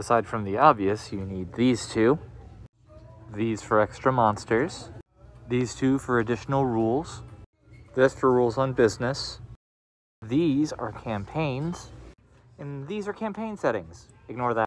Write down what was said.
Aside from the obvious, you need these two. These for extra monsters. These two for additional rules. This for rules on business. These are campaigns. And these are campaign settings. Ignore that.